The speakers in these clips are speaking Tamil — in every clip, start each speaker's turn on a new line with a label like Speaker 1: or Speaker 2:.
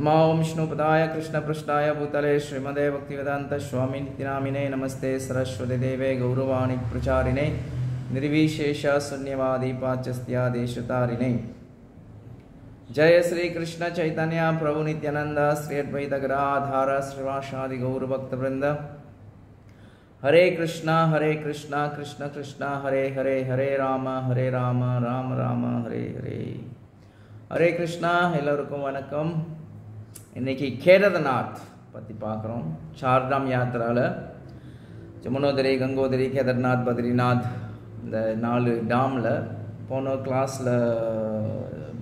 Speaker 1: नमां विष्णुपदाय कृष्णपृष्ठाय भूतले श्रीमदे भक्तिवेदान्तस्वामिनित्यनामिने नमस्ते सरस्वतीदेवे गौरवाणि प्रचारिणे निर्वीशेषाचस्त्यादेशतारिणे जय श्रीकृष्णचैतन्यप्रभुनित्यानन्द श्री अद्वैतग्राधार श्रीवाषादिगौरभक्तवृन्द हरे कृष्ण हरे कृष्ण कृष्ण कृष्ण हरे हरे हरे राम हरे राम राम राम हरे हरे। हरे कृष्ण एकं वनकं இன்னைக்கு கேதர்நாத் பற்றி பார்க்குறோம். சார்தாம் யாத்திராவில் ஜமுனோதரி கங்கோதரி கேதார்நாத் பத்ரிநாத் இந்த நாலு டாமில் போன கிளாஸில்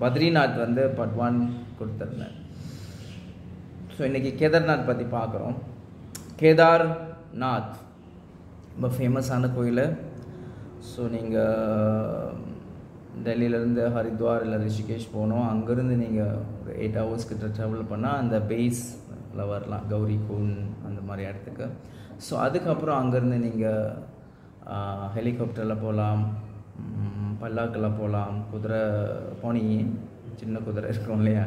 Speaker 1: பத்ரிநாத் வந்து பட்வான் ஒன் கொடுத்துருந்தேன். ஸோ இன்றைக்கி கேதார்நாத் பற்றி பார்க்குறோம். கேதார்நாத் ரொம்ப ஃபேமஸான கோயில். ஸோ நீங்கள் டெல்லியிலேருந்து ஹரித்வார் இல்லை ரிஷிகேஷ் போனோம் அங்கேருந்து நீங்கள் ஒரு எயிட் ஹவர்ஸ் கிட்ட ட்ராவல் பண்ணால் அந்த பேஸில் வரலாம். கௌரி கூன் அந்த மாதிரி இடத்துக்கு. ஸோ அதுக்கப்புறம் அங்கேருந்து நீங்கள் ஹெலிகாப்டரில் போகலாம். பல்லாக்கில் போகலாம். குதிரை போனி சின்ன குதிரை இருக்கும் இல்லையா?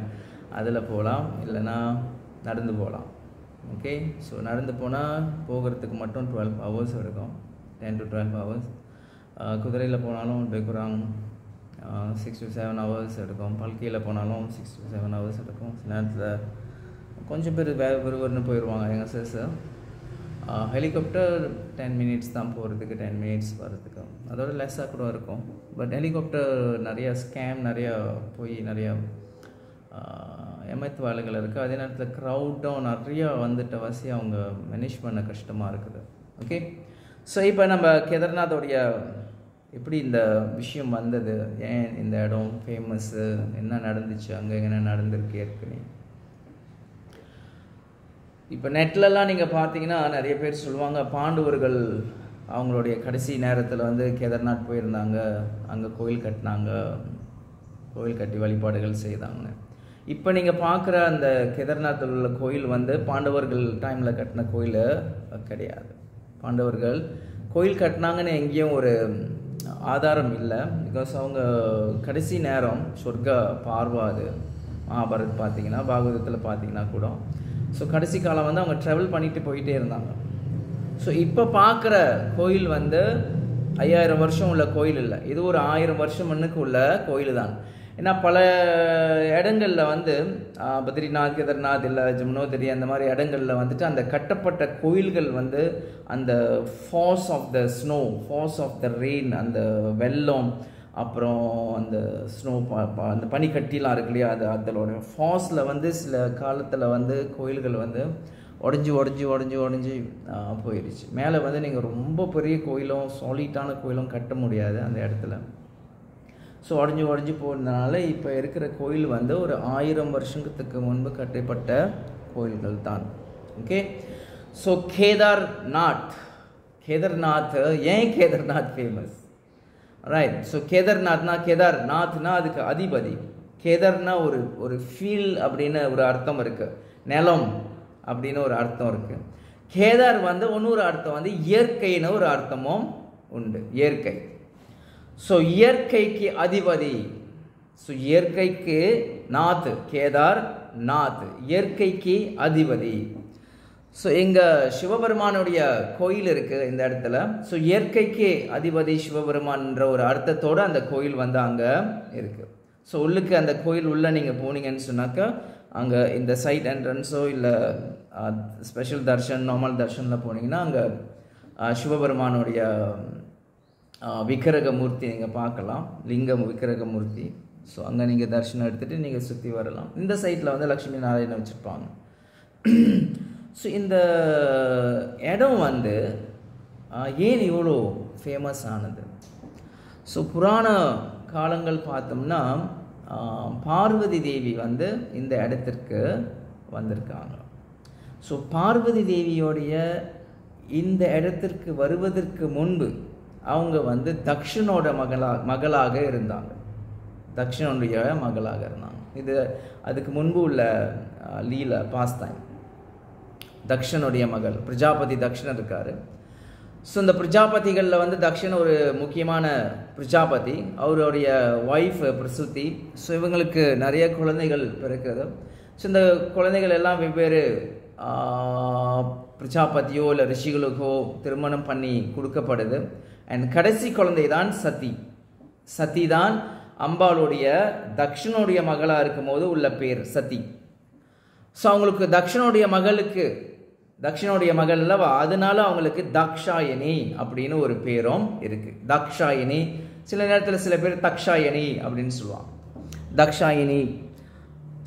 Speaker 1: அதில் போகலாம். இல்லைன்னா நடந்து போகலாம். ஓகே ஸோ நடந்து போனால் போகிறதுக்கு மட்டும் டுவெல் ஹவர்ஸ் இருக்கும். டென் டு டுவெல் ஹவர்ஸ் குதிரையில் போனாலும் பெக்குராங் சிக்ஸ் டு செவன் ஹவர்ஸ் எடுக்கும். பல்கியில் போனாலும் சிக்ஸ் டு செவன் ஹவர்ஸ் எடுக்கும். சில நேரத்தில் கொஞ்சம் பேர் வேறு ஒருவர்னு போயிடுவாங்க எங்கள் சிஸ் ஹெலிகாப்டர் டென் மினிட்ஸ் தான் போகிறதுக்கு டென் மினிட்ஸ் வர்றதுக்கு. அதோட லெஸ்ஸாக கூட இருக்கும். பட் ஹெலிகாப்டர் நிறையா ஸ்கேம் நிறையா போய் நிறையா எமத்து வேலைகள் இருக்குது அதே நேரத்தில் க்ரௌடும் நிறையா வந்துட்ட வசி அவங்க மேனேஜ் பண்ண கஷ்டமாக இருக்குது. ஓகே ஸோ இப்போ நம்ம கேதார்நாத்தோடைய எப்படி இந்த விஷயம் வந்தது? ஏன் இந்த இடம் ஃபேமஸ்ஸு என்ன நடந்துச்சு? அங்கே என்ன நடந்திருக்கு ஏற்கனவே? இப்போ நெட்லலாம் நீங்கள் பார்த்தீங்கன்னா நிறைய பேர் சொல்லுவாங்க பாண்டவர்கள் அவங்களுடைய கடைசி நேரத்தில் வந்து கேதார்நாத் போயிருந்தாங்க. அங்கே கோயில் கட்டினாங்க. கோயில் கட்டி வழிபாடுகள் செய்தாங்க. இப்போ நீங்கள் பார்க்குற அந்த கேதார்நாத்தில் உள்ள கோயில் வந்து பாண்டவர்கள் டைமில் கட்டின கோயில் கிடையாது. பாண்டவர்கள் கோயில் கட்டினாங்கன்னு எங்கேயும் ஒரு ஆதாரம் இல்லை. பிகாஸ் அவங்க கடைசி நேரம் சொர்க்க பார்வா அது. மகாபாரத் பார்த்தீங்கன்னா பாகவதத்தில் பார்த்தீங்கன்னா கூட. ஸோ கடைசி காலம் வந்து அவங்க ட்ராவல் பண்ணிட்டு போயிட்டே இருந்தாங்க. ஸோ இப்போ பார்க்குற கோயில் வந்து ஐயாயிரம் வருஷம் உள்ள கோயில் இல்லை. இது ஒரு ஆயிரம் வருஷம் மண்ணுக்கு உள்ள கோயில் தான் ஏன்னா பல இடங்களில் வந்து பத்ரிநாத் கேதர்நாத் இல்லை ஜமுனோதரி அந்த மாதிரி இடங்களில் வந்துட்டு அந்த கட்டப்பட்ட கோயில்கள் வந்து அந்த force of the snow force of the rain அந்த வெள்ளம் அப்புறம் அந்த ஸ்னோ அந்த பனிக்கட்டிலாம் இருக்கு இல்லையா அது அதோட ஃபாஸில் வந்து சில காலத்தில் வந்து கோயில்கள் வந்து உடஞ்சி உடஞ்சி உடஞ்சி உடஞ்சி போயிடுச்சு மேலே வந்து நீங்கள் ரொம்ப பெரிய கோயிலும் சாலிட்டான கோயிலும் கட்ட முடியாது அந்த இடத்துல. ஸோ உடஞ்சி உடஞ்சி போனதுனால இப்போ இருக்கிற கோயில் வந்து ஒரு ஆயிரம் வருஷத்துக்கு முன்பு கட்டப்பட்ட கோயில்கள் தான். Okay so Kedarnath. கேதார்நாத் ஏன் கேதார்நாத் ஃபேமஸ் ரைட் ஸோ கேதார்நாத்னா கேதார்நாத்னா அதுக்கு அதிபதி. கேதர்னா ஒரு ஒரு ஃபீல் அப்படின்னு ஒரு அர்த்தம் இருக்குது நிலம் அப்படின்னு ஒரு அர்த்தம் இருக்குது கேதார் வந்து இன்னொரு அர்த்தம் வந்து இயற்கைன்னு ஒரு அர்த்தமும் உண்டு. இயற்கை. ஸோ இயற்கைக்கு அதிபதி. ஸோ இயற்கைக்கு நாத் கேதார் நாத் இயற்கைக்கு அதிபதி. ஸோ எங்கள் சிவபெருமானுடைய கோயில் இருக்குது இந்த இடத்துல. ஸோ இயற்கைக்கு அதிபதி சிவபெருமான்ற ஒரு அர்த்தத்தோடு அந்த கோயில் வந்து அங்கே இருக்குது ஸோ உள்ளுக்கு அந்த கோயில் உள்ளே நீங்கள் போனீங்கன்னு சொன்னாக்கா அங்கே இந்த சைட் என்ட்ரன்ஸோ இல்லை ஸ்பெஷல் தர்ஷன் நார்மல் தர்ஷனில் போனீங்கன்னா அங்கே சிவபெருமானுடைய விக்கிரக மூர்த்தி நீங்கள் பார்க்கலாம். லிங்கம் விக்கிரக மூர்த்தி ஸோ அங்கே நீங்கள் தரிசனம் எடுத்துகிட்டு நீங்கள் சுற்றி வரலாம். இந்த சைட்டில் வந்து லக்ஷ்மி நாராயணன் வச்சுருப்பாங்க. ஸோ இந்த இடம் வந்து ஏன் இவ்வளோ ஃபேமஸ் ஆனது? ஸோ புராண காலங்கள் பார்த்தோம்னா பார்வதி தேவி வந்து இந்த இடத்திற்கு வந்திருக்காங்க. ஸோ பார்வதி தேவியோடைய இந்த இடத்திற்கு வருவதற்கு முன்பு அவங்க வந்து தக்ஷனோட மகளா மகளாக இருந்தாங்க. தக்ஷனுடைய மகளாக இருந்தாங்க. இது அதுக்கு முன்பு உள்ள லீல பாஸ்தான். தக்ஷனுடைய மகள். பிரஜாபதி தக்ஷன் இருக்காரு. ஸோ இந்த பிரஜாபதிகளில் வந்து தக்ஷன் ஒரு முக்கியமான பிரஜாபதி. அவருடைய ஒய்ஃப் பிரசுத்தி. ஸோ இவங்களுக்கு நிறைய குழந்தைகள் பிறக்கிறது ஸோ இந்த குழந்தைகள் எல்லாம் வெவ்வேறு பிரஜாபதியோ இல்லை ரிஷிகளுக்கோ திருமணம் பண்ணி கொடுக்கப்படுது. அண்ட் கடைசி குழந்தை தான் சதி சதி தான் அம்பாளுடைய தக்ஷனுடைய மகளாக இருக்கும்போது உள்ள பேர் சதி ஸோ அவங்களுக்கு தக்ஷனுடைய மகளுக்கு தக்ஷனுடைய மகள் அல்லவா? அதனால அவங்களுக்கு தக்ஷாயணி அப்படின்னு ஒரு பேரும் இருக்குது தக்ஷாயணி. சில நேரத்தில் சில பேர் தக்ஷாயணி அப்படின்னு சொல்லுவாங்க. தக்ஷாயணி.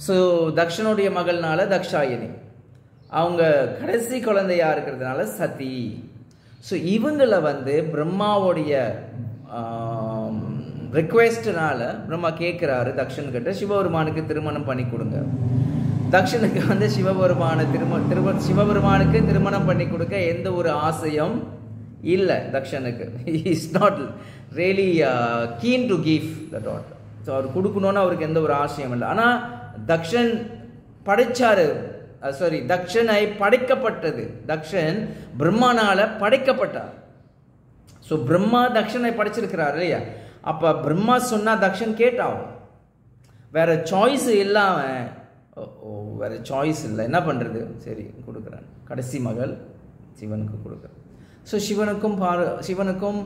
Speaker 1: ஸோ தக்ஷனுடைய மகள்னால தக்ஷாயணி. அவங்க கடைசி குழந்தையாக இருக்கிறதுனால சதி ஸோ இவங்கள வந்து பிரம்மாவுடைய ரிக்வெஸ்ட்னால பிரம்மா கேட்குறாரு தக்ஷன்கிட்ட சிவபெருமானுக்கு திருமணம் பண்ணி கொடுங்க. தக்ஷனுக்கு வந்து சிவபெருமான திரும திரும சிவபெருமானுக்கு திருமணம் பண்ணி கொடுக்க எந்த ஒரு ஆசையும் இல்லை தக்ஷனுக்கு. Is not really keen to give the dot so அவர் கொடுக்கணும்னு அவருக்கு எந்த ஒரு ஆசையும் இல்லை. ஆனால் தக்ஷன் படைச்சாரு. சாரி தக்ஷனை படைக்கப்பட்டது. தக்ஷன் பிரம்மானால் படைக்கப்பட்டார். ஸோ பிரம்மா தக்ஷனை படைச்சிருக்கிறார் இல்லையா? அப்போ பிரம்மா சொன்னால் தக்ஷன் கேட்டாகும். வேறு சாய்ஸ் இல்லாமல் ஓ, ஓ சாய்ஸ் இல்லை. என்ன பண்ணுறது சரி கொடுக்குறேன். கடைசி மகள் சிவனுக்கு கொடுக்குறேன். ஸோ சிவனுக்கும் பார் சிவனுக்கும்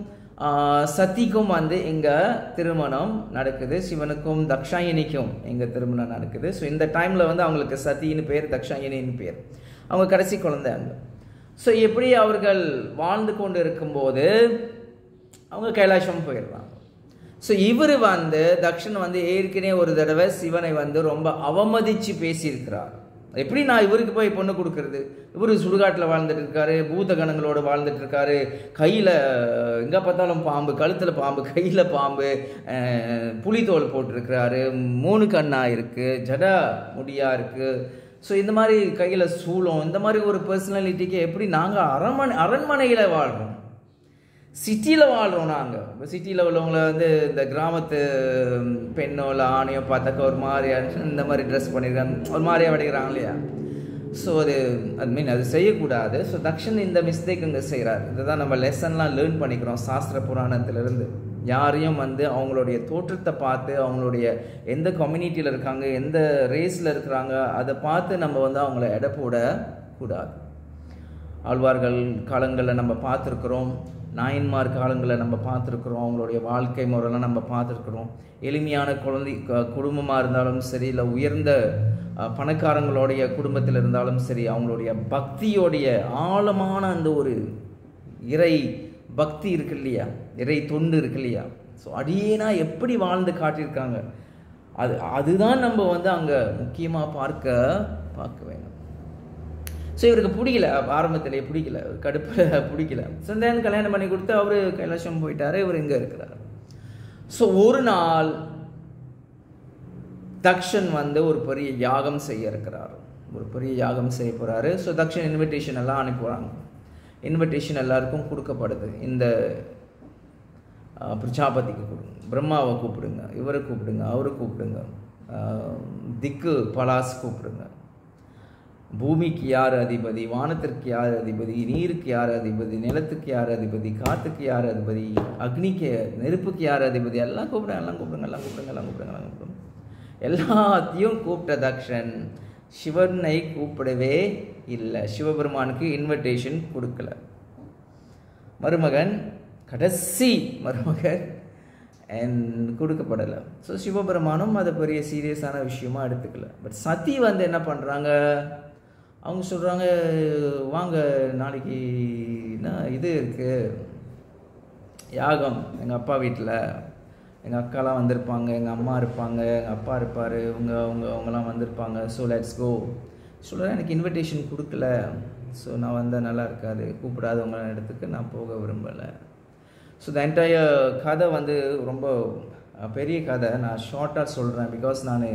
Speaker 1: சதிக்கும் வந்து இங்கே திருமணம் நடக்குது சிவனுக்கும் தக்ஷாயினிக்கும் இங்கே திருமணம் நடக்குது. ஸோ இந்த டைமில் வந்து அவங்களுக்கு சதின்னு பேர் தக்ஷாயினின்னு பேர். அவங்க கடைசி குழந்தை அங்க ஸோ எப்படி அவர்கள் வாழ்ந்து கொண்டு இருக்கும்போது அவங்க கைலாசம் போயிடுறாங்க ஸோ இவர் வந்து தக்ஷன் வந்து ஏற்கனவே ஒரு தடவை சிவனை வந்து ரொம்ப அவமதித்து பேசியிருக்கிறார். எப்படி நான் இவருக்கு போய் பொண்ணு கொடுக்கறது? இவர் சுடுகாட்டில் வாழ்ந்துட்டு இருக்காரு பூத கணங்களோடு வாழ்ந்துட்டு இருக்காரு கையில் எங்கே பார்த்தாலும் பாம்பு கழுத்தில் பாம்பு கையில் பாம்பு அஹ், புலித்தோல் போட்டிருக்கிறாரு. மூணு கண்ணாக இருக்குது ஜடா முடியாக இருக்குது ஸோ இந்த மாதிரி கையில் சூளம் இந்த மாதிரி ஒரு பர்சனாலிட்டிக்கு எப்படி நாங்கள் அரண்மனை அரண்மனையில் வாழ்கிறோம் சிட்டியில் வாழ்கிறோம் நாங்கள் இப்போ சிட்டியில் உள்ளவங்கள வந்து இந்த கிராமத்து பெண்ணோ இல்லை ஆணையோ பார்த்தாக்க ஒரு மாதிரியா இந்த மாதிரி ட்ரெஸ் பண்ணியிருக்காங்க ஒரு மாதிரியாக வடிக்கிறாங்க இல்லையா? ஸோ அது அது மீன் அது செய்யக்கூடாது. ஸோ தக்ஷன் இந்த மிஸ்டேக் இங்கே செய்கிறார் இதுதான் நம்ம லெசன்லாம் லேர்ன் பண்ணிக்கிறோம் சாஸ்திர புராணத்திலேருந்து. யாரையும் வந்து அவங்களுடைய தோற்றத்தை பார்த்து அவங்களுடைய எந்த கம்யூனிட்டியில் இருக்காங்க எந்த ரேஸில் இருக்கிறாங்க அதை பார்த்து நம்ம வந்து அவங்கள எடை போட கூடாது ஆழ்வார்கள் காலங்களில் நம்ம பார்த்துருக்குறோம். நாயன்மார் காலங்களை நம்ம பார்த்துருக்குறோம். அவங்களுடைய வாழ்க்கை முறையெல்லாம் நம்ம பார்த்துருக்குறோம். எளிமையான குழந்தை க- குடும்பமாக இருந்தாலும் சரி இல்லை உயர்ந்த பணக்காரங்களுடைய குடும்பத்தில் இருந்தாலும் சரி அவங்களுடைய பக்தியோடைய ஆழமான அந்த ஒரு இறை பக்தி இருக்கு இல்லையா? இறை தொண்டு இருக்கு இல்லையா? ஸோ அடியேனா எப்படி வாழ்ந்து காட்டியிருக்காங்க? அது அதுதான் நம்ம வந்து அங்கே முக்கியமாக பார்க்க பார்க்க வேண்டும். ஸோ இவருக்கு பிடிக்கல. ஆரம்பத்திலே பிடிக்கல. கடுப்பில் பிடிக்கல. சந்தேன் கல்யாணம் பண்ணி கொடுத்து அவர் கைலாசம் போயிட்டாரு. இவர் இங்கே இருக்கிறார். ஸோ ஒரு நாள் தக்ஷன் வந்து ஒரு பெரிய யாகம் செய்ய இருக்கிறார். ஒரு பெரிய யாகம் செய்ய போகிறாரு ஸோ தக்ஷன் இன்விடேஷன் எல்லாம் அனுப்புகிறாங்க இன்விடேஷன் எல்லாருக்கும் கொடுக்கப்படுது. இந்த பிரஜாபதிக்கு கொடுங்க. பிரம்மாவை கூப்பிடுங்க. இவரை கூப்பிடுங்க. அவரை கூப்பிடுங்க. திக்கு பலாஸ் கூப்பிடுங்க. பூமிக்கு யார் அதிபதி? வானத்திற்கு யார் அதிபதி? நீருக்கு யார் அதிபதி? நிலத்துக்கு யார் அதிபதி? காற்றுக்கு யார் அதிபதி? அக்னிக்கு நெருப்புக்கு யார் அதிபதி? எல்லாம் கூப்பிடுங்க எல்லாம் கூப்பிடுங்க எல்லாம் கூப்பிடுங்க எல்லாம் கூப்பிடுங்க எல்லாம் கூப்பிடுங்க. எல்லாத்தையும் கூப்பிட்ட தக்ஷன் சிவனை கூப்பிடவே இல்லை. சிவபெருமானுக்கு இன்விடேஷன் கொடுக்கல. மருமகன் கடைசி மருமகன் கொடுக்கப்படலை. ஸோ சிவபெருமானும் அதை பெரிய சீரியஸான விஷயமா எடுத்துக்கல. பட் சதி வந்து என்ன பண்ணுறாங்க அவங்க சொல்கிறாங்க வாங்க நாளைக்கு என்ன இது இருக்குது யாகம். எங்கள் அப்பா வீட்டில் எங்கள் அக்காலாம் வந்திருப்பாங்க. எங்கள் அம்மா இருப்பாங்க. எங்கள் அப்பா இருப்பார். இவங்க அவங்க அவங்களாம் வந்திருப்பாங்க. ஸோ லெட்ஸ் கோ சொல்கிறேன் எனக்கு இன்விடேஷன் கொடுக்கல. ஸோ நான் வந்தால் நல்லா இருக்காது. கூப்பிடாதவங்க இடத்துக்கு நான் போக விரும்பலை. ஸோ த என்டையர் கதை வந்து ரொம்ப பெரிய கதை. நான் ஷார்ட்டாக சொல்கிறேன் பிகாஸ் நான்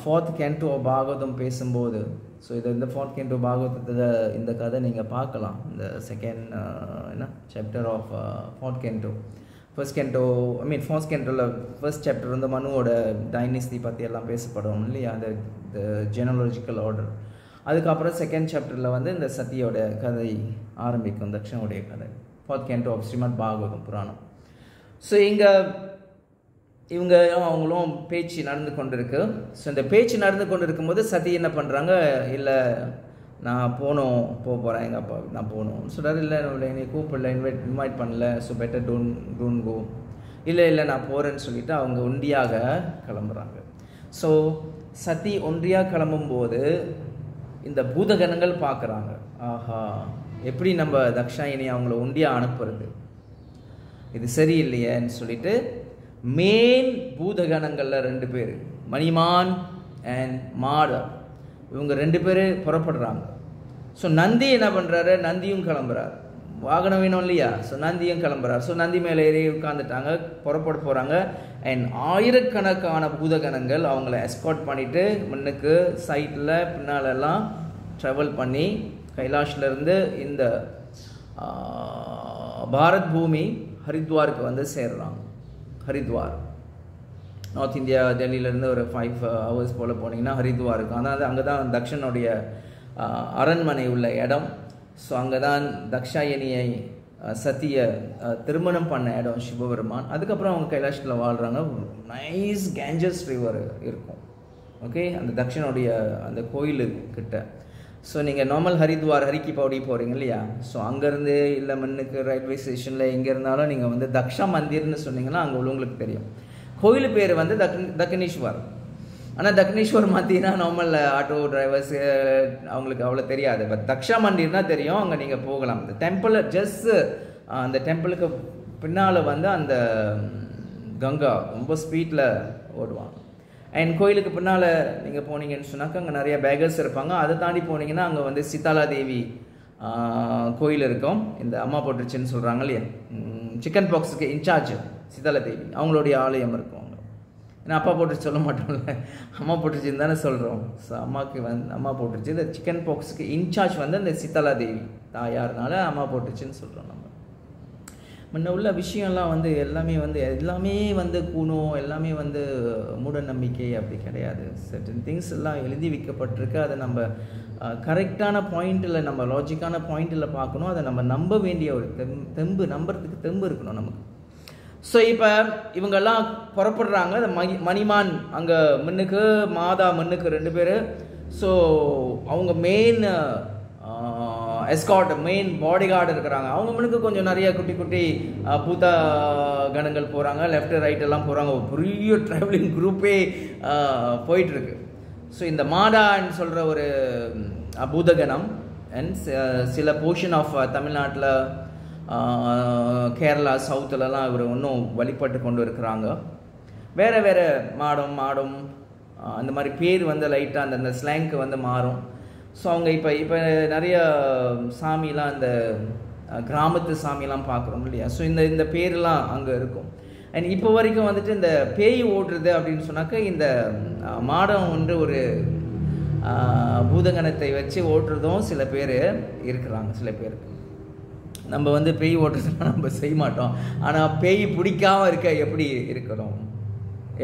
Speaker 1: ஃபோர்த் கேன்டோ பாகவதம் பேசும்போது. ஸோ இது இந்த ஃபோர்த் கேன்டோ பாகவதத்தில் இந்த கதை நீங்கள் பார்க்கலாம். இந்த செகண்ட் என்ன? Chapter of fourth canto first canto I mean fourth கேன்டோவில் first chapter வந்து மனுவோட டைனிஸ்டி பற்றி எல்லாம் பேசப்படும் இல்லையா? அந்த ஜெனலாஜிக்கல் ஆர்டர் அதுக்கப்புறம் செகண்ட் சாப்டரில் வந்து இந்த சதியோட கதை ஆரம்பிக்கும் தக்ஷனுடைய கதை. Fourth canto of Srimad Bhagavatam Purana so இங்கே இவங்க அவங்களும் பேச்சு நடந்து கொண்டு இருக்கு ஸோ இந்த பேச்சு நடந்து கொண்டு இருக்கும்போது சதி என்ன பண்ணுறாங்க இல்லை நான் போகணும் போக போகிறேன் எங்கள் அப்பா நான் போகணும்னு சொல்கிறார் இல்லை இல்லை என்னை கூப்பிடல இன்வைட் இன்வைட் பண்ணல so better don't don't go இல்லை இல்லை நான் போகிறேன்னு சொல்லிட்டு அவங்க ஒண்டியாக கிளம்புறாங்க. ஸோ சதி ஒன்றியாக கிளம்பும்போது இந்த பூதகணங்கள் பார்க்குறாங்க. ஆஹா எப்படி நம்ம தக்ஷாயினி அவங்கள ஒண்டியாக அனுப்புறது? இது சரியில்லையேன்னு சொல்லிட்டு மெயின் பூதகணங்களில் ரெண்டு பேர் மணிமான் அண்ட் மாடர் இவங்க ரெண்டு பேர் புறப்படுறாங்க. ஸோ நந்தி என்ன பண்ணுறாரு நந்தியும் கிளம்புறாரு. வாகனம் வேணும் இல்லையா? ஸோ நந்தியும் கிளம்புறாரு. ஸோ நந்தி மேலே ஏறி உட்காந்துட்டாங்க புறப்பட போகிறாங்க அண்ட் ஆயிரக்கணக்கான பூதகணங்கள் அவங்கள எஸ்கார்ட் பண்ணிவிட்டு முன்னுக்கு சைட்டில் பின்னாலெல்லாம் ட்ராவல் பண்ணி கைலாஷ்லேருந்து இந்த பாரத் பூமி ஹரித்வாருக்கு வந்து சேர்றாங்க. ஹரித்வார். நார்த் இந்தியா டெல்லியிலேருந்து ஒரு ஃபைவ் ஹவர்ஸ் போல் போனீங்கன்னா ஹரித்வார் இருக்கும். அதாவது அங்கே தான் தக்ஷனுடைய uh, அரண்மனை உள்ள இடம். ஸோ அங்கே தான் தக்ஷாயணியை uh, சத்திய uh, திருமணம் பண்ண இடம் சிவபெருமான். அதுக்கப்புறம் அவங்க கைலாஷத்தில் வாழ்கிறாங்க நைஸ் கேஞ்சஸ் ரிவர் இருக்கும். ஓகே அந்த தக்ஷனுடைய அந்த கோயில் கிட்ட. ஸோ நீங்கள் நார்மல் ஹரித்வார் ஹரிக்கி பவுடி போகிறீங்க இல்லையா? ஸோ அங்கேருந்து இல்லை மண்ணுக்கு ரயில்வே ஸ்டேஷனில் எங்கே இருந்தாலும் நீங்கள் வந்து தக்ஷா மந்திர்னு சொன்னீங்கன்னா அங்கே உள்ளவங்களுக்கு தெரியும். கோயில் பேர் வந்து தக் தக்னீஸ்வர். ஆனால் தக்னீஸ்வர் மந்தினா நார்மல் ஆட்டோ டிரைவர்ஸ் அவங்களுக்கு அவ்வளோ தெரியாது. பட் தக்ஷா மந்திர்னா தெரியும் அங்கே நீங்கள் போகலாம். இந்த டெம்பிள் ஜஸ்ட் அந்த டெம்பிளுக்கு பின்னால் வந்து அந்த கங்கா ரொம்ப ஸ்பீட்டில் ஓடுவாங்க அண்ட் கோயிலுக்கு பின்னால் நீங்கள் போனீங்கன்னு சொன்னாக்கா அங்கே நிறைய பேகர்ஸ் இருப்பாங்க. அதை தாண்டி போனீங்கன்னா அங்கே வந்து சீதாலா தேவி கோயில் இருக்கும். இந்த அம்மா போட்டுருச்சுன்னு சொல்கிறாங்க இல்லையா? சிக்கன் பாக்ஸுக்கு இன்சார்ஜ் சீதாலா தேவி அவங்களுடைய ஆலயம் இருக்கும் அங்கே. ஏன்னா அப்பா போட்டுருச்சு சொல்ல மாட்டோம்ல. அம்மா போட்டுருச்சுன்னு தானே சொல்கிறோம் ஸோ அம்மாவுக்கு வந்து அம்மா போட்டுருச்சு. இந்த சிக்கன் பாக்ஸுக்கு இன்சார்ஜ் வந்து இந்த சீதாலா தேவி தாயார்னால அம்மா போட்டுருச்சுன்னு சொல்கிறோம் நம்ம. முன்ன உள்ள விஷயம்லாம் வந்து எல்லாமே வந்து எல்லாமே வந்து கூணும் எல்லாமே வந்து மூட நம்பிக்கை அப்படி கிடையாது. சர்டன் திங்ஸ் எல்லாம் எழுதி வைக்கப்பட்டிருக்கு. அதை நம்ம கரெக்டான பாயிண்டில் நம்ம லாஜிக்கான பாயிண்டில் பார்க்கணும். அதை நம்ம நம்ப வேண்டிய ஒரு தெம் தெம்பு நம்புறதுக்கு தெம்பு இருக்கணும் நமக்கு. ஸோ இப்போ இவங்கெல்லாம் புறப்படுறாங்க. அந்த மணி மணிமான் அங்கே முன்னுக்கு மாதா மண்ணுக்கு ரெண்டு பேர். ஸோ அவங்க main escort main bodyguard இருக்கிறாங்க. அவங்க முன்னுக்கு கொஞ்சம் நிறைய குட்டி குட்டி பூத்த கணங்கள் போகிறாங்க லெஃப்ட் ரைட் எல்லாம் போகிறாங்க ஒரு பெரிய ட்ராவலிங் குரூப்பே போயிட்டுருக்கு. ஸோ இந்த மாடான்னு சொல்கிற ஒரு பூதகணம் அண்ட் சில போர்ஷன் ஆஃப் தமிழ்நாட்டில் கேரளா சவுத்துலலாம் இவர் இன்னும் வழிபட்டு கொண்டு இருக்கிறாங்க. வேறு வேறு மாடம் மாடும் அந்த மாதிரி பேர் வந்து லைட்டாக அந்த ஸ்லாங்க்கு வந்து மாறும். ஸோ அவங்க இப்போ இப்போ நிறைய சாமிலாம் அந்த கிராமத்து சாமிலாம் பார்க்குறோம் இல்லையா? ஸோ இந்த இந்த பேர்லாம் அங்கே இருக்கும். அண்ட் இப்போ வரைக்கும் வந்துட்டு இந்த பேய் ஓடுறது அப்படின்னு சொன்னாக்க இந்த மாடம் ஒன்று ஒரு பூதகணத்தை வச்சு ஓட்டுறதும் சில பேர் இருக்கிறாங்க சில பேருக்கு. நம்ம வந்து பேய் ஓட்டுறதுலாம் நம்ம செய்ய மாட்டோம். ஆனால் பேய் பிடிக்காம இருக்க எப்படி இருக்கிறோம்?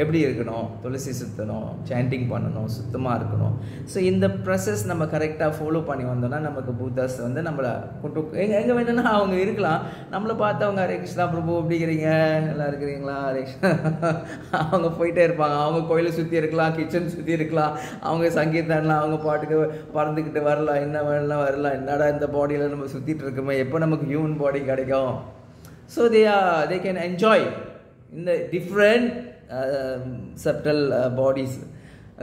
Speaker 1: எப்படி இருக்கணும்? துளசி சுற்றணும் சாண்டிங் பண்ணணும் சுத்தமாக இருக்கணும். ஸோ இந்த ப்ராசஸ் நம்ம கரெக்டாக ஃபாலோ பண்ணி வந்தோம்னா நமக்கு பூத்தாஸ் வந்து நம்மளை கொண்டு எங்கே எங்கே வேணும்னா அவங்க இருக்கலாம். நம்மளை பார்த்து அவங்க ஹரே கிருஷ்ணா பிரபு அப்படிங்கிறீங்க நல்லா இருக்கிறீங்களா? ஹரே கிருஷ்ணா. அவங்க போயிட்டே இருப்பாங்க. அவங்க கோயிலை சுற்றி இருக்கலாம் கிச்சன் சுற்றி இருக்கலாம். அவங்க சங்கீதம்லாம் அவங்க பாட்டுக்கு பறந்துக்கிட்டு வரலாம். என்ன வேணலாம் வரலாம். என்னடா இந்த பாடியில் நம்ம சுற்றிட்டு இருக்கோமே? எப்போ நமக்கு ஹியூமன் பாடி கிடைக்கும்? So they they can enjoy இந்த different subtle bodies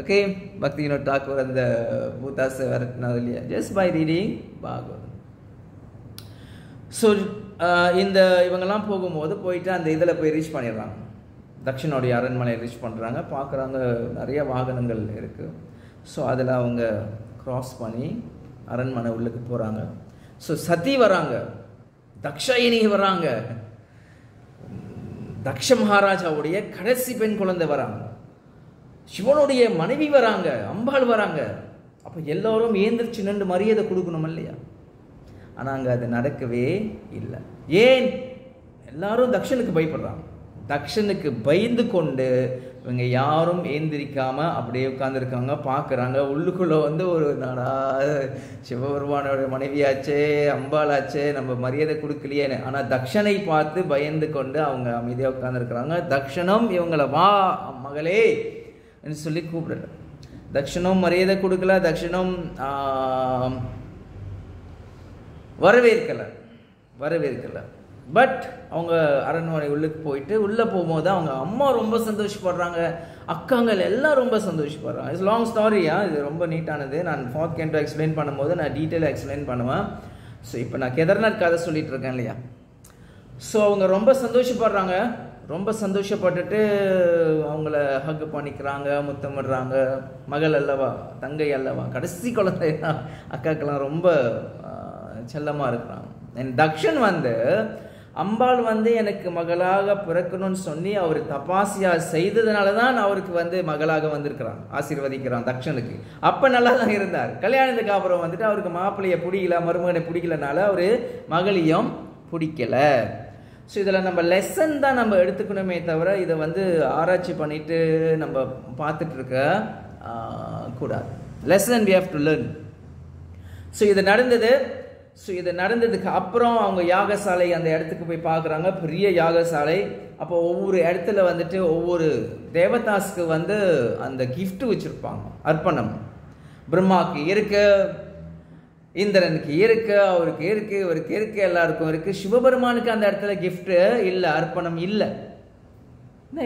Speaker 1: okay Bhakti Vinod Thakur அந்த பூதாஸ் விரட்டினது இல்லையா just by reading Bhagavatam so இந்த இவங்கெல்லாம் போகும்போது போயிட்டு அந்த இதில் போய் ரீச் பண்ணிடுறாங்க. தக்ஷனுடைய அரண்மனையை ரீச் பண்ணுறாங்க பார்க்குறாங்க நிறைய வாகனங்கள் இருக்குது ஸோ அதில் அவங்க க்ராஸ் பண்ணி அரண்மனை உள்ளுக்கு போகிறாங்க ஸோ சதி வராங்க. தக்ஷயினி வராங்க. தக்ஷ மகாராஜாவுடைய கடைசி பெண் குழந்தை வராங்க. சிவனுடைய மனைவி வராங்க அம்பாள் வராங்க. அப்போ எல்லோரும் ஏந்திரிச்சு நின்று மரியாதை கொடுக்கணும் இல்லையா? ஆனால் அங்கே அது நடக்கவே இல்லை. ஏன்? எல்லாரும் தக்ஷனுக்கு பயப்படுறாங்க. தக்ஷனுக்கு பயந்து கொண்டு இவங்க யாரும் ஏந்திரிக்காமல் அப்படியே உட்காந்துருக்காங்க பார்க்குறாங்க. உள்ளுக்குள்ளே வந்து ஒரு நாடா சிவபெருமானோட மனைவியாச்சே அம்பாளாச்சே நம்ம மரியாதை கொடுக்கலையேன்னு. ஆனால் தக்ஷனை பார்த்து பயந்து கொண்டு அவங்க அமைதியாக உட்காந்துருக்குறாங்க தக்ஷணம் இவங்களை வா மகளே என்று சொல்லி கூப்பிடல தக்ஷணம் மரியாதை கொடுக்கல தக்ஷணம் வரவேற்கலை வரவேற்கலை. பட் அவங்க அரண்மனை உள்ளுக்கு போயிட்டு உள்ளே போகும்போது அவங்க அம்மா ரொம்ப சந்தோஷப்படுறாங்க அக்காங்கள் எல்லாம் ரொம்ப சந்தோஷப்படுறாங்க. இட்ஸ் லாங் ஸ்டாரியா இது ரொம்ப நீட்டானது. நான் ஃபார்த் கேண்டோ எக்ஸ்பிளைன் பண்ணும்போது நான் டீட்டெயிலாக எக்ஸ்பிளைன் பண்ணுவேன். ஸோ இப்போ நான் கேதார்நாத் கதை சொல்லிட்டு இருக்கேன் இல்லையா? ஸோ அவங்க ரொம்ப சந்தோஷப்படுறாங்க. ரொம்ப சந்தோஷப்பட்டுட்டு அவங்கள ஹக் பண்ணிக்கிறாங்க முத்தமிடுறாங்க. மகள் அல்லவா தங்கை அல்லவா கடைசி குழந்தை அக்காக்கெல்லாம் ரொம்ப செல்லமாக இருக்கிறாங்க. என் தக்ஷன் வந்து அம்பாள் வந்து எனக்கு மகளாக பிறக்கணும்னு சொல்லி அவர் தபாசியா செய்ததுனால தான் அவருக்கு வந்து மகளாக வந்திருக்கிறான் ஆசீர்வதிக்கிறான் தக்ஷனுக்கு. அப்போ நல்லா தான் இருந்தார். கல்யாணத்துக்கு அப்புறம் வந்துட்டு அவருக்கு மாப்பிள்ளையை பிடிக்கல மருமகனை பிடிக்கலனால அவர் மகளையும் பிடிக்கலை. ஸோ இதில் நம்ம லெசன் தான் நம்ம எடுத்துக்கணுமே தவிர இதை வந்து ஆராய்ச்சி பண்ணிட்டு நம்ம பார்த்துட்டு இருக்க கூடாது. Lesson we have to learn so இது நடந்தது ஸோ இது நடந்ததுக்கு அப்புறம் அவங்க யாகசாலை அந்த இடத்துக்கு போய் பார்க்குறாங்க. பெரிய யாகசாலை. அப்போ ஒவ்வொரு இடத்துல வந்துட்டு ஒவ்வொரு தேவதாஸ்க்கு வந்து அந்த கிஃப்ட்டு வச்சுருப்பாங்க. அர்ப்பணம். பிரம்மாவுக்கு இருக்கு இந்திரனுக்கு இருக்கு அவருக்கு இருக்கு இவருக்கு இருக்கு எல்லாருக்கும் இருக்கு. சிவபெருமானுக்கு அந்த இடத்துல கிஃப்ட்டு இல்லை அர்ப்பணம் இல்லை.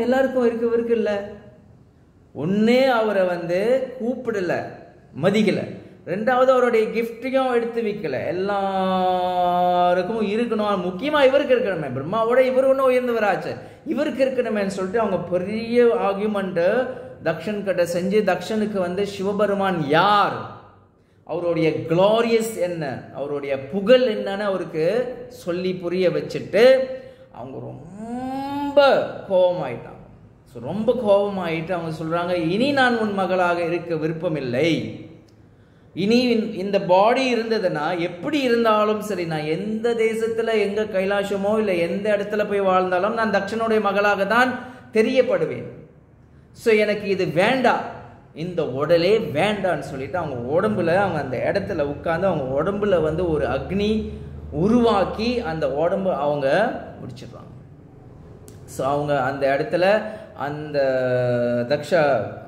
Speaker 1: எல்லாருக்கும் இருக்கு இவருக்கு இல்லை. ஒன்றே அவரை வந்து கூப்பிடலை மதிக்கலை. ரெண்டாவது அவருடைய கிஃப்டையும் எடுத்து வைக்கல. எல்லாருக்கும் இருக்கணும். முக்கியமாக இவருக்கு இருக்கணுமே. பிரம்மாவோட இவர் ஒன்றும் உயர்ந்தவராச்சு. இவருக்கு இருக்கணுமேன்னு சொல்லிட்டு அவங்க பெரிய ஆர்கியூமெண்ட் தக்ஷன் கிட்ட செஞ்சு தக்ஷனுக்கு வந்து சிவபெருமான் யார்? அவருடைய க்ளோரியஸ் என்ன? அவருடைய புகழ் என்னன்னு அவருக்கு சொல்லி புரிய வச்சுட்டு அவங்க ரொம்ப கோபமாயிட்டாங்க. ஸோ ரொம்ப கோபமாயிட்டு அவங்க சொல்கிறாங்க இனி நான் உன் மகளாக இருக்க விருப்பமில்லை. இனி இந்த- பாடி இருந்ததுன்னா எப்படி இருந்தாலும் சரி நான் எந்த தேசத்துல எங்க கைலாசமோ இல்லை எந்த இடத்துல போய் வாழ்ந்தாலும் நான் தக்ஷனுடைய மகளாக தான் தெரியப்படுவேன். ஸோ எனக்கு இது வேண்டாம் இந்த உடலே வேண்டான்னு சொல்லிட்டு அவங்க உடம்புல அவங்க அந்த இடத்துல உட்காந்து அவங்க உடம்புல வந்து ஒரு அக்னி உருவாக்கி அந்த உடம்பு அவங்க முடிச்சிடுறாங்க. ஸோ அவங்க அந்த இடத்துல அந்த தக்ஷா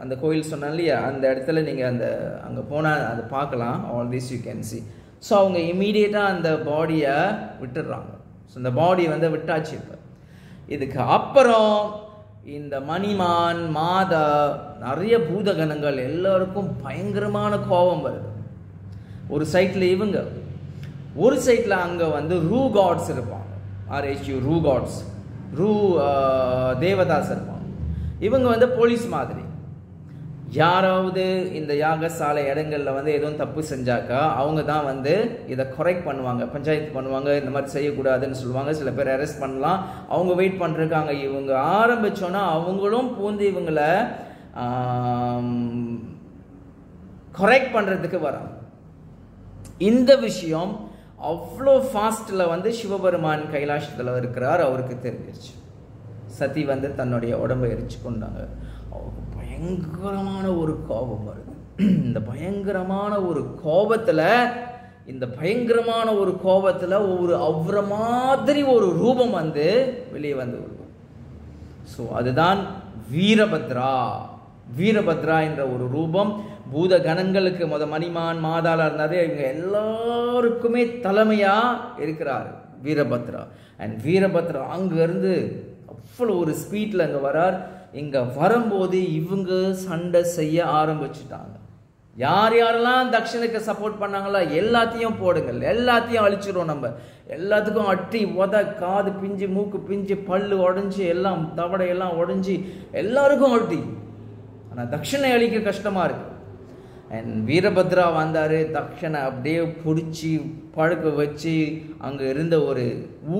Speaker 1: அந்த கோயில் சொன்னேன் இல்லையா? அந்த இடத்துல நீங்கள் அந்த அங்கே போனால் அதை பார்க்கலாம். All this you can see so அவங்க இமீடியட்டாக அந்த பாடியை விட்டுடுறாங்க. ஸோ இந்த பாடி வந்து விட்டாச்சு இப்போ. இதுக்கு அப்புறம் இந்த மணிமான் மாதா நிறைய பூதகணங்கள் எல்லோருக்கும் பயங்கரமான கோபம் வருது. ஒரு சைட்டில் இவங்க ஒரு சைட்டில் அங்கே வந்து ரூ காட்ஸ் இருப்பாங்க. ஆர்ஹெச்யூ ரூ காட்ஸ் ரூ தேவதாஸ் இருப்பாங்க. இவங்க வந்து போலீஸ் மாதிரி. யாராவது இந்த யாகசாலை இடங்களில் வந்து எதுவும் தப்பு செஞ்சாக்கா அவங்க தான் வந்து இதை கொரெக்ட் பண்ணுவாங்க பஞ்சாயத்து பண்ணுவாங்க இந்த மாதிரி செய்யக்கூடாதுன்னு சொல்லுவாங்க சில பேர் அரெஸ்ட் பண்ணலாம். அவங்க வெயிட் பண்ணிருக்காங்க இவங்க ஆரம்பித்தோன்னா அவங்களும் பூந்து இவங்களை கொரெக்ட் பண்ணுறதுக்கு வராங்க. இந்த விஷயம் அவ்வளோ ஃபாஸ்ட்டில் வந்து சிவபெருமான் கைலாசத்தில் இருக்கிறார் அவருக்கு தெரிஞ்சிருச்சு. சதி வந்து தன்னுடைய உடம்பை எரிச்சு கொண்டாங்க. அவருக்கு பயங்கரமான ஒரு கோபம் வருது. இந்த பயங்கரமான ஒரு கோபத்தில் இந்த பயங்கரமான ஒரு கோபத்தில் ஒரு அவ்வற மாதிரி ஒரு ரூபம் வந்து வெளியே வந்து விடுவோம் ஸோ அதுதான் வீரபத்ரா. வீரபத்ரா என்ற ஒரு ரூபம். பூத கணங்களுக்கு முத மணிமான் மாதாளா இருந்தாரு இவங்க எல்லாருக்குமே தலைமையாக இருக்கிறார் வீரபத்ரா. அண்ட் வீரபத்ரா அங்கேருந்து அவ்வளோ ஒரு ஸ்பீடில் அங்கே வரார். இங்கே வரும்போது இவங்க சண்டை செய்ய ஆரம்பிச்சிட்டாங்க. யார் யாரெல்லாம் தக்ஷனுக்கு சப்போர்ட் பண்ணாங்களோ எல்லாத்தையும் போடுங்கள். எல்லாத்தையும் அழிச்சிடும் நம்ம. எல்லாத்துக்கும் அட்டி உத காது பிஞ்சு மூக்கு பிஞ்சு பல்லு உடஞ்சி எல்லாம் தவடை எல்லாம் உடஞ்சி எல்லாருக்கும் அட்டி. ஆனால் தக்ஷனை அழிக்க கஷ்டமாக இருக்கு. அண்ட் வீரபத்ரா வந்தார். தக்ஷனை அப்படியே பிடிச்சி பழுக்க வச்சு அங்கே இருந்த ஒரு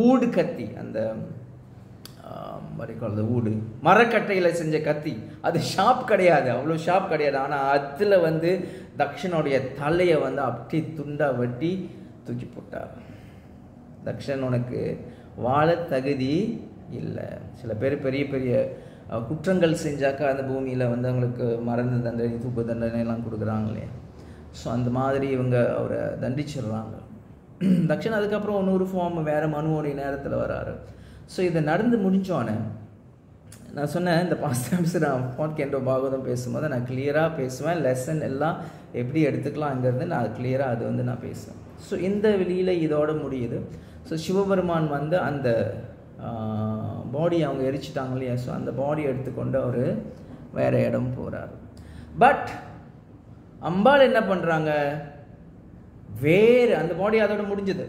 Speaker 1: ஊடு கத்தி அந்த மறைக்காலது ஊடு. மரக்கட்டையில் செஞ்ச கத்தி. அது ஷாப் கிடையாது. அவ்வளோ ஷாப் கிடையாது. ஆனால் அதில் வந்து தக்ஷனுடைய தலையை வந்து அப்படி துண்டாக வெட்டி தூக்கி போட்டார். தக்ஷன் உனக்கு வாழ தகுதி இல்லை. சில பேர் பெரிய பெரிய குற்றங்கள் செஞ்சாக்கா அந்த பூமியில் வந்து அவங்களுக்கு மருந்து தண்டனை தூக்கு தண்டனை எல்லாம் ஸோ அந்த மாதிரி இவங்க அவரை தண்டிச்சிடுறாங்க. தக்ஷன் அதுக்கப்புறம் இன்னொரு ஃபார்ம் வேறு மனுவோடைய நேரத்தில் வராரு. ஸோ இது நடந்து முடிஞ்சோன்னே நான் சொன்னேன் இந்த பாஸ்ட் டைம்ஸ் நான் பாட் கேண்டோ பாகவதம் பேசும்போது நான் கிளியராக பேசுவேன் லெசன் எல்லாம் எப்படி எடுத்துக்கலாங்கிறது நான் கிளியராக அது வந்து நான் பேசுவேன். ஸோ இந்த வெளியில் இதோடு முடியுது. ஸோ சிவபெருமான் வந்து அந்த பாடி அவங்க எரிச்சிட்டாங்க இல்லையா? ஸோ அந்த பாடி எடுத்துக்கொண்டு அவர் வேறு இடம் போகிறார் பட் அம்பாள் என்ன பண்ணுறாங்க வேறு அந்த பாடி அதோட முடிஞ்சது.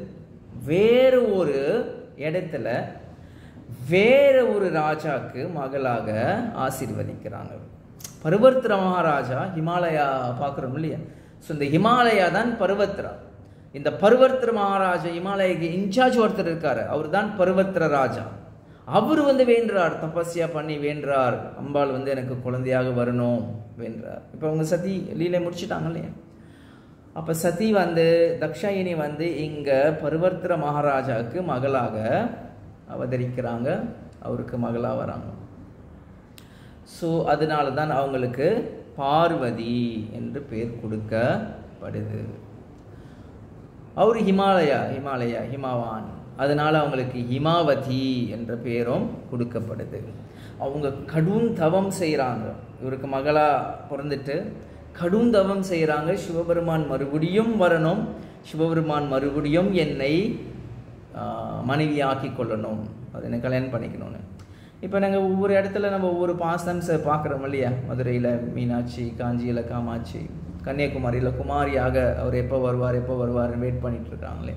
Speaker 1: வேறு ஒரு இடத்துல வேற ஒரு ராஜாக்கு மகளாக ஆசீர்வதிக்கிறாங்க. பருவத்ர மகாராஜா ஹிமாலயா பார்க்குறோம் இல்லையா? ஸோ இந்த ஹிமாலயா தான் பருவத்ரா இந்த பருவத்ர மகாராஜா ஹிமாலயக்கு இன்சார்ஜ் ஒருத்தர் இருக்கார். அவர் தான் பருவத்ர ராஜா. அவர் வந்து வேண்டுறார். தபஸ்யா பண்ணி வேண்டுறார். அம்பாள் வந்து எனக்கு குழந்தையாக வரணும் வேண்டுறார். இப்போ அவங்க சதி லீலை முடிச்சுட்டாங்க இல்லையா? அப்போ சதி வந்து தக்ஷாயினி வந்து இங்கே பருவர்த்திர மகாராஜாவுக்கு மகளாக அவதரிக்கிறாங்க அவருக்கு மகளாக வராங்க. ஸோ அதனால தான் அவங்களுக்கு பார்வதி என்று பேர் கொடுக்கப்படுது. அவர் ஹிமாலயா ஹிமாலயா ஹிமாவான். அதனால் அவங்களுக்கு ஹிமாவதி என்ற பேரும் கொடுக்கப்படுது. அவங்க கடும் தவம் செய்கிறாங்க இவருக்கு மகளா பிறந்துட்டு கடும் தவம் செய்கிறாங்க சிவபெருமான் மறுபடியும் வரணும். சிவபெருமான் மறுபடியும் என்னை மனைவியாக்கி கொள்ளணும். அது என்ன கல்யாணம் பண்ணிக்கணும்னு. இப்போ நாங்கள் ஒவ்வொரு இடத்துல நம்ம ஒவ்வொரு பாசம்ஸை பார்க்குறோம் இல்லையா? மதுரையில் மீனாட்சி காஞ்சியில் காமாட்சி கன்னியாகுமரியில் குமாரியாக அவர் எப்போ வருவார் எப்போ வருவார்னு வெயிட் பண்ணிட்டு இருக்காங்களே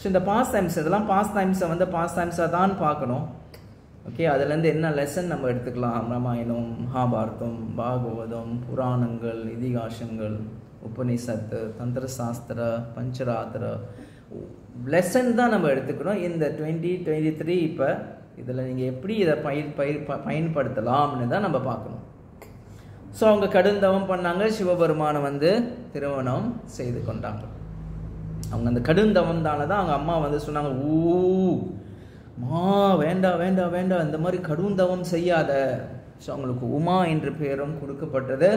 Speaker 1: ஸோ இந்த பாஸ் டைம்ஸ் இதெல்லாம் பாஸ் டைம்ஸை வந்து பாஸ் டைம்ஸாக தான் பார்க்கணும். ஓகே அதுலேருந்து என்ன லெசன் நம்ம எடுத்துக்கலாம்? ராமாயணம் மகாபாரதம் பாகவதம் புராணங்கள் இதிகாசங்கள் உபநிஷத்து தந்திர சாஸ்திர பஞ்சராத்திர லெசன் தான் நம்ம எடுத்துக்கணும். இந்த டுவெண்ட்டி டுவெண்ட்டி த்ரீ இப்போ இதில் நீங்கள் எப்படி இதை பயிர் பயிர் ப- பயன்படுத்தலாம்னு தான் நம்ம பார்க்கணும். ஸோ அவங்க கடுந்தவம் பண்ணாங்க. சிவபெருமானை வந்து திருமணம் செய்து கொண்டாங்க. அவங்க அந்த கடுந்தவம்தால தான் அவங்க அம்மா வந்து சொன்னாங்க ஊ மா வேண்டாம் வேண்டாம் வேண்டாம் இந்த மாதிரி கடுந்தவம் செய்யாத. ஸோ அவங்களுக்கு உமா என்ற பெயரும் கொடுக்கப்பட்டது.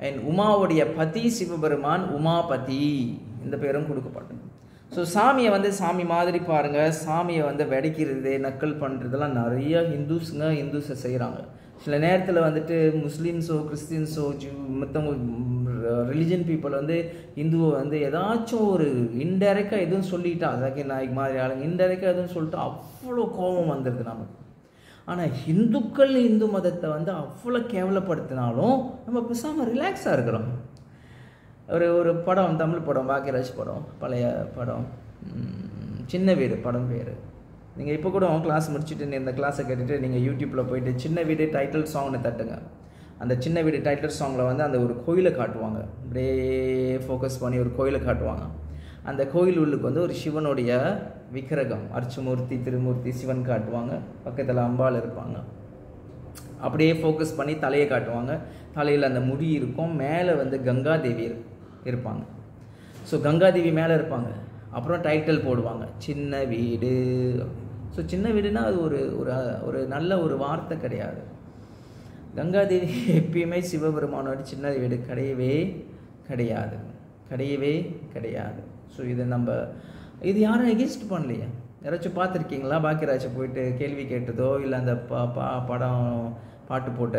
Speaker 1: அண்ட் உமாவுடைய பதி சிவபெருமான் உமாபதி இந்த பெயரும் கொடுக்கப்பட்டது. ஸோ சாமியை வந்து சாமி மாதிரி பாருங்கள் சாமியை வந்து வெடிக்கிறது நக்கல் பண்ணுறதெல்லாம் நிறைய ஹிந்துஸுங்க ஹிந்துஸை செய்கிறாங்க சில நேரத்தில் வந்துட்டு முஸ்லீம்ஸோ கிறிஸ்டின்ஸோ ஜூ மற்றவங்க ரிலிஜன் பீப்புள் வந்து இந்துவை வந்து ஏதாச்சும் ஒரு இன்டெரக்டாக எதுவும் சொல்லிட்டா அதாக்கி நாய்க்கு மாதிரி ஆளுங்க இன்டெரக்டாக எதுவும் சொல்லிட்டு அவ்வளோ கோபம் வந்துடுது நமக்கு. ஆனால் ஹிந்துக்கள் இந்து மதத்தை வந்து அவ்வளோ கேவலப்படுத்தினாலும் நம்ம பேசாமல் ரிலாக்ஸாக இருக்கிறோம். ஒரு ஒரு படம் தமிழ் படம் பாக்கியராஜ் படம் பழைய படம் சின்ன வீடு படம் பேர். நீங்கள் இப்போ கூட கிளாஸ் முடிச்சுட்டு இந்த கிளாஸை கேட்டுட்டு நீங்கள் யூடியூப்பில் போயிட்டு சின்ன வீடு டைட்டில் சாங்னு தட்டுங்க. அந்த சின்ன வீடு டைட்டில் சாங்கில் வந்து அந்த ஒரு கோயிலை காட்டுவாங்க. அப்படியே ஃபோக்கஸ் பண்ணி ஒரு கோயிலை காட்டுவாங்க. அந்த கோயில் உள்ளுக்கு வந்து ஒரு சிவனுடைய விக்கிரகம் அர்ச்சமூர்த்தி திருமூர்த்தி சிவன் காட்டுவாங்க. பக்கத்தில் அம்பாள் இருப்பாங்க. அப்படியே ஃபோக்கஸ் பண்ணி தலையை காட்டுவாங்க. தலையில் அந்த முடி இருக்கும். மேலே வந்து கங்கா தேவி இருக்கும் இருப்பாங்க. ஸோ கங்காதேவி மேலே இருப்பாங்க. அப்புறம் டைட்டில் போடுவாங்க. சின்ன வீடு. ஸோ சின்ன வீடுனா அது ஒரு ஒரு ஒரு நல்ல ஒரு வார்த்தை கிடையாது. கங்காதேவி எப்பயுமே சிவபெருமானோட சின்ன வீடு கிடையவே கிடையாது. கிடையவே கிடையாது. ஸோ இதை நம்ம இது யாரும் எகென்ஸ்ட் பண்ணலையே? யாராச்சும் பார்த்துருக்கீங்களா? பாக்கியராஜை போயிட்டு கேள்வி கேட்டதோ இல்லை அந்த பா பா படம் பாட்டு போட்ட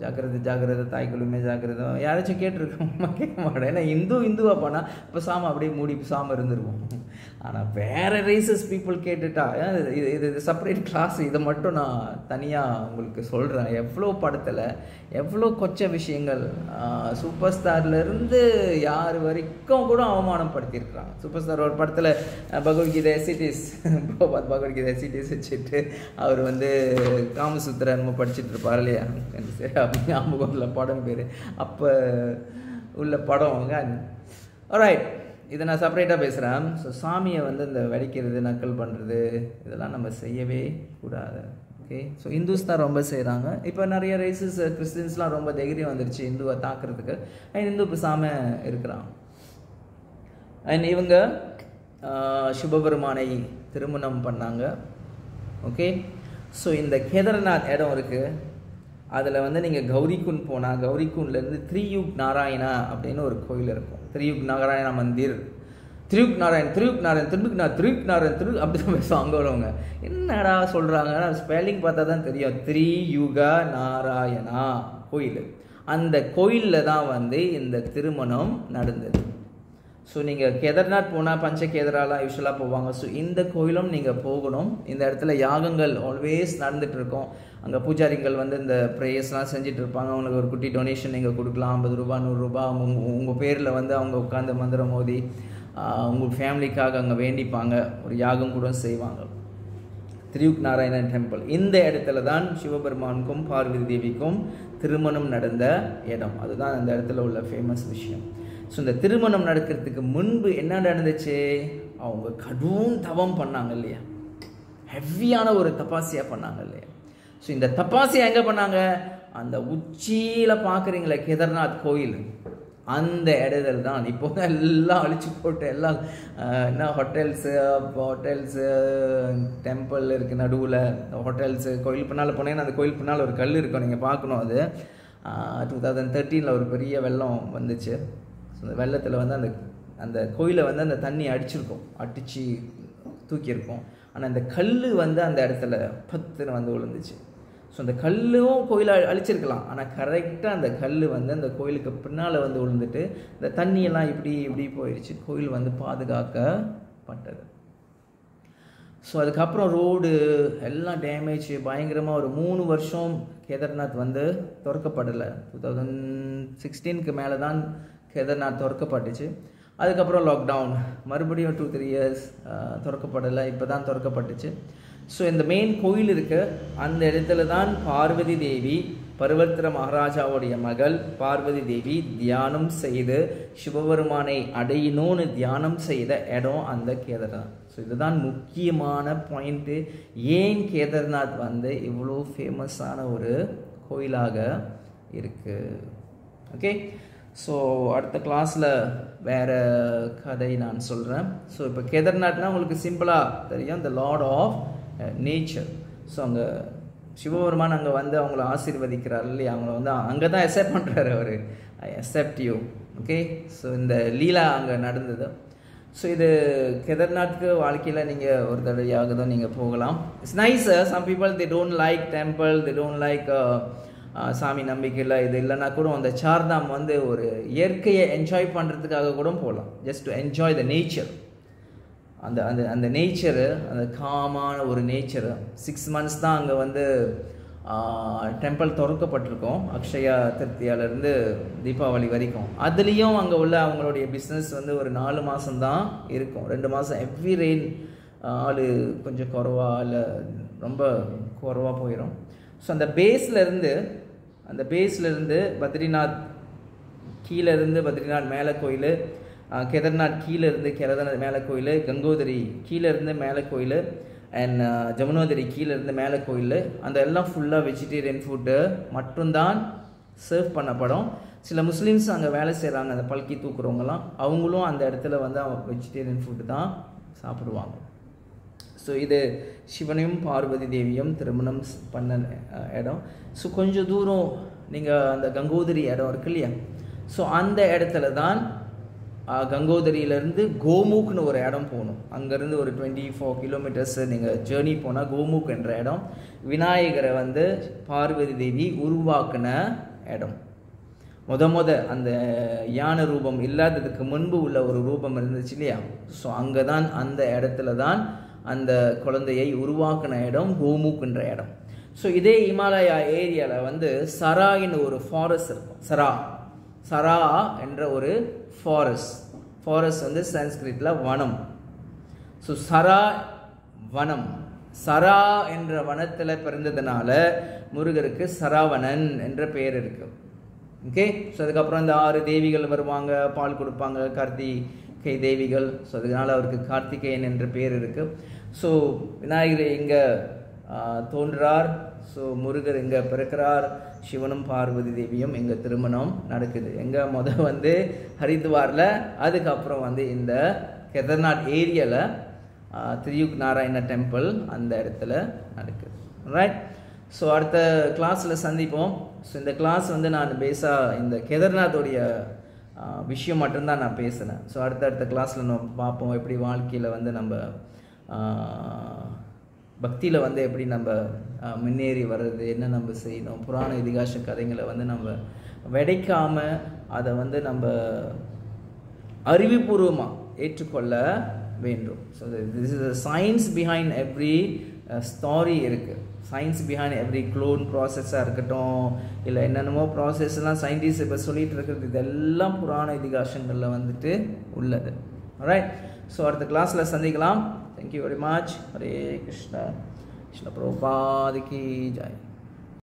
Speaker 1: ஜாக்கிரதை ஜாக்கிரதை தாய்க்குழுமே ஜாக்கிரதை யாராச்சும் கேட்டிருக்கோம் கேட்க மாட்டேன். ஏன்னா இந்து இந்துவா போனால் இப்போ சாம அப்படியே மூடி சாம இருந்துருவோம் ஆனால் வேற ரேசஸ் பீப்புள் கேட்டுட்டா இது இது இது செப்பரேட் கிளாஸ் இதை மட்டும் நான் தனியாக உங்களுக்கு சொல்கிறேன் எவ்வளோ படத்தில் எவ்வளோ கொச்ச விஷயங்கள் சூப்பர் ஸ்டார்லேருந்து யார் வரைக்கும் கூட அவமானப்படுத்தியிருக்கிறாங்க. சூப்பர் ஸ்டார் ஒரு படத்தில் பகவத்கீதை எசிடிஸ் போபாத் பகவத்கீதை எசிடிஸ் வச்சுட்டு அவர் வந்து காமசூத்திர நம்ம படிச்சுட்டு இருப்பார் இல்லையா? சரி அப்படி ஞாபகம் இல்லை படம் பேர். அப்போ உள்ள படம் ரைட் இதை நான் செப்பரேட்டாக பேசுகிறேன் ஸோ சாமியை வந்து இந்த வெடிக்கிறது நக்கல் பண்ணுறது இதெல்லாம் நம்ம செய்யவே கூடாது. ஓகே ஸோ இந்துஸ் தான் ரொம்ப செய்கிறாங்க இப்போ நிறைய ரேசஸ் கிறிஸ்டின்ஸ்லாம் ரொம்ப தைரியம் வந்துருச்சு இந்துவை தாக்குறதுக்கு. அண்ட் இந்து பேசாம இருக்கிறான். அண்ட் இவங்க ஆஹ், சிவபெருமானை திருமணம் பண்ணாங்க. ஓகே ஸோ இந்த கேதார்நாத் இடம் இருக்குது அதில் வந்து நீங்கள் கௌரிக்குண்ட் போனால் கௌரிக்குண்ட்லேருந்து த்ரியுக் நாராயணா அப்படின்னு ஒரு கோயில் இருக்கும். த்ரியுக் நாராயண மந்திர். திருக் நாராயண் திருக் நாராயண் திருக் நான் திருக் நாராயண் திரு அப்படி தான் பேசுவாங்க அங்கே உள்ளவங்க என்னடா சொல்கிறாங்கன்னா ஸ்பெல்லிங் பார்த்தா தான் தெரியும். த்ரியுக நாராயணா கோயில். அந்த கோயிலில் தான் வந்து இந்த திருமணம் நடந்தது. ஸோ நீங்கள் கேதார்நாத் போனால் பஞ்ச கேதராலாம் யூஸ்வலாக போவாங்க. ஸோ இந்த கோயிலும் நீங்கள் போகணும். இந்த இடத்துல யாகங்கள் ஆல்வேஸ் நடந்துகிட்ருக்கோம் அங்கே பூஜாரிகள் வந்து இந்த ப்ரேயர்ஸ்லாம் செஞ்சுட்டு இருப்பாங்க அவங்களுக்கு ஒரு குட்டி டொனேஷன் நீங்கள் கொடுக்கலாம். ஐம்பது ரூபா நூறுரூபா அவங்க உங்கள் பேரில் வந்து அவங்க உட்காந்து மந்திரம் மோதி உங்கள் ஃபேமிலிக்காக அங்கே வேண்டிப்பாங்க. ஒரு யாகம் கூட செய்வாங்க. திரியுக் நாராயணன் டெம்பிள் இந்த இடத்துல தான் சிவபெருமானுக்கும் பார்வதி தேவிக்கும் திருமணம் நடந்த இடம். அதுதான் அந்த இடத்துல உள்ள ஃபேமஸ் விஷயம். ஸோ இந்த திருமணம் நடக்கிறதுக்கு முன்பு என்ன நடந்துச்சு? அவங்க கடும் தவம் பண்ணாங்க இல்லையா? ஹெவியான ஒரு தபாசியாக பண்ணாங்க இல்லையா? ஸோ இந்த தப்பாசியை எங்கே பண்ணாங்க? அந்த உச்சியில் பார்க்குறீங்களே கேதார்நாத் கோயில். அந்த இடத்துல தான் இப்போ எல்லாம் அழிச்சு போட்டு எல்லாம் என்ன ஹோட்டல்ஸு ஹோட்டல்ஸு டெம்பிள் இருக்குது நடுவில். ஹோட்டல்ஸு கோயில் பின்னால் போனேன்னா அந்த கோயில் பின்னால் ஒரு கல் இருக்கும். நீங்கள் பார்க்கணும் அது. டூ தௌசண்ட் தேர்ட்டீனில் ஒரு பெரிய வெள்ளம் வந்துச்சு. ஸோ அந்த வெள்ளத்தில் வந்து அந்த அந்த கோயிலை வந்து அந்த தண்ணி அடிச்சிருக்கும். அடித்து தூக்கியிருக்கும். ஆனால் அந்த கல் வந்து அந்த இடத்துல பத்துன்னு வந்து விழுந்துச்சு. ஸோ அந்த கல்லும் கோயிலை அழிச்சிருக்கலாம். ஆனால் கரெக்டாக அந்த கல் வந்து அந்த கோயிலுக்கு பின்னால் வந்து விழுந்துட்டு இந்த தண்ணியெல்லாம் இப்படி இப்படி போயிடுச்சு கோயில் வந்து பாதுகாக்கப்பட்டது. ஸோ அதுக்கப்புறம் ரோடு எல்லாம் டேமேஜ் பயங்கரமாக ஒரு மூணு வருஷம் கேதார்நாத் வந்து திறக்கப்படலை. டூ தௌசண்ட் சிக்ஸ்டீனுக்கு மேலே தான் கேதார்நாத் திறக்கப்பட்டுச்சு. அதுக்கப்புறம் லாக்டவுன் மறுபடியும் டூ த்ரீ இயர்ஸ் திறக்கப்படலை. இப்போ தான் திறக்கப்பட்டுச்சு. ஸோ இந்த மெயின் கோயில் இருக்கு அந்த இடத்துல தான் பார்வதி தேவி பருவத்திர மகாராஜாவுடைய மகள் பார்வதி தேவி தியானம் செய்து சிவபெருமானை அடையணும்னு தியானம் செய்த இடம் அந்த கேதார்நாத். ஸோ இதுதான் முக்கியமான பாயிண்ட்டு ஏன் கேதார்நாத் வந்து இவ்வளோ ஃபேமஸான ஒரு கோயிலாக இருக்குது ஓகே ஸோ அடுத்த கிளாஸில் வேறு கதை நான் சொல்கிறேன் ஸோ இப்போ கேதார்நாத்னா உங்களுக்கு சிம்பிளாக தெரியும். The lord of nature so அங்கே சிவபெருமான் அங்கே வந்து அவங்கள ஆசீர்வதிக்கிறார் இல்லையா? அவங்கள வந்து அங்கே தான் அக்செப்ட் பண்ணுறாரு அவர். I accept you okay so இந்த லீலா அங்கே நடந்தது. ஸோ இது கெதர்நாத்க்கு வாழ்க்கையில் நீங்கள் ஒரு தடவையாக தான் நீங்கள் போகலாம் it's nice some people they don't like temple they don't like சாமி நம்பிக்கையில் இது இல்லைன்னா கூட அந்த சார்தாம் வந்து ஒரு இயற்கையை என்ஜாய் பண்ணுறதுக்காக கூட போகலாம். Just to enjoy the nature அந்த அந்த அந்த நேச்சரு அந்த காமான ஒரு நேச்சரு சிக்ஸ் மந்த்ஸ் தான் அங்கே வந்து டெம்பிள் திறக்கப்பட்டிருக்கோம் அக்ஷயா திருப்தியாலேருந்து தீபாவளி வரைக்கும். அதுலேயும் அங்கே உள்ள அவங்களுடைய பிஸ்னஸ் வந்து ஒரு நாலு மாதம்தான் இருக்கும். ரெண்டு மாதம் எவ்ரி ரெயின் ஆள் கொஞ்சம் குறவா இல்லை ரொம்ப குறவாக போயிடும் ஸோ அந்த பேஸ்லேருந்து அந்த பேஸ்லேருந்து பத்ரிநாத் கீழேருந்து பத்ரிநாத் மேலே கோயில் Uh, கேதார்நாத் கீழே இருந்து கேதார்நாத் மேலே கோயில் கங்கோதரி கீழே இருந்து மேலே கோயில் அண்ட் ஜமுனோதரி கீழே இருந்து மேலே கோயில். அந்த எல்லாம் ஃபுல்லாக வெஜிடேரியன் ஃபுட்டு மட்டும்தான் சர்வ் பண்ணப்படும். சில முஸ்லீம்ஸ் அங்கே வேலை செய்கிறாங்க அந்த பல்கி தூக்குறவங்கலாம். அவங்களும் அந்த இடத்துல வந்து அவங்க வெஜிடேரியன் ஃபுட்டு தான் சாப்பிடுவாங்க. ஸோ இது சிவனையும் பார்வதி தேவியும் திருமணம் பண்ண இடம். ஸோ கொஞ்சம் தூரம் நீங்கள் அந்த கங்கோதரி இடம் இருக்கு இல்லையா? ஸோ அந்த இடத்துல தான் கங்கோதரியிலேருந்து கோமுக்னு ஒரு இடம் போகணும். அங்கேருந்து ஒரு டுவெண்ட்டி ஃபோர் கிலோமீட்டர்ஸ் நீங்கள் ஜேர்னி போனால் கோமுக் என்ற இடம். விநாயகரை வந்து பார்வதி தேவி உருவாக்கின இடம். முத முத அந்த யானை ரூபம் இல்லாததுக்கு முன்பு உள்ள ஒரு ரூபம் இருந்துச்சு இல்லையா? ஸோ அங்கே தான் அந்த இடத்துல தான் அந்த குழந்தையை உருவாக்கின இடம் கோமுக்ன்ற இடம். ஸோ இதே இமாலயா ஏரியாவில் வந்து சராயின்னு ஒரு ஃபாரஸ்ட் இருக்கும். சரா. சரா என்ற ஒரு ஃபாரஸ்ட் ஃபாரஸ்ட் வந்து சன்ஸ்கிரிட்டில் வனம். ஸோ சரா வனம். சரா என்ற வனத்தில் பிறந்ததுனால முருகருக்கு சராவணன் என்ற பெயர் இருக்கு. ஓகே ஸோ அதுக்கப்புறம் இந்த ஆறு தேவிகள் வருவாங்க பால் கொடுப்பாங்க கார்த்திகை தேவிகள். ஸோ அதனால அவருக்கு கார்த்திகேயன் என்ற பெயர் இருக்கு. ஸோ விநாயகர் இங்கே தோன்றார். ஸோ முருகர் இங்கே பிறக்கிறார்? சிவனும் பார்வதி தேவியும் இங்கே திருமணம் நடக்குது. எங்கே மொதல் வந்து ஹரித்வாரில் அதுக்கப்புறம் வந்து இந்த கெதர்நாத் ஏரியாவில் திரியுக் நாராயண டெம்பிள் அந்த இடத்துல நடக்குது. ரைட் ஸோ அடுத்த கிளாஸில் சந்திப்போம். ஸோ இந்த கிளாஸ் வந்து நான் பேஸாக இந்த கேதார்நாத்தோடைய விஷயம் மட்டும்தான் நான் பேசினேன். ஸோ அடுத்த அடுத்த கிளாஸில் நம்ம பார்ப்போம். எப்படி வாழ்க்கையில் வந்து நம்ம பக்தியில் வந்து எப்படி நம்ம முன்னேறி வர்றது என்ன நம்ம செய்யணும் புராண இதிகாச கதைகளை வந்து நம்ம விடைக்காமல் அதை வந்து நம்ம அறிவுபூர்வமாக ஏற்றுக்கொள்ள வேண்டும். So this is science behind every story இருக்குது சயின்ஸ் பிஹைண்ட் எவ்ரி க்ளோன் ப்ராசஸாக இருக்கட்டும் இல்லை என்னென்னமோ ப்ராசஸ்லாம் சயின்டிஸ்ட் இப்போ சொல்லிகிட்டு இருக்கிறது இதெல்லாம் புராண இதிகாசங்களில் வந்துட்டு உள்ளது. ரைட் ஸோ அடுத்த கிளாஸில் சந்திக்கலாம். Thank you very much Hare Krishna Krishna Prabhupada की जय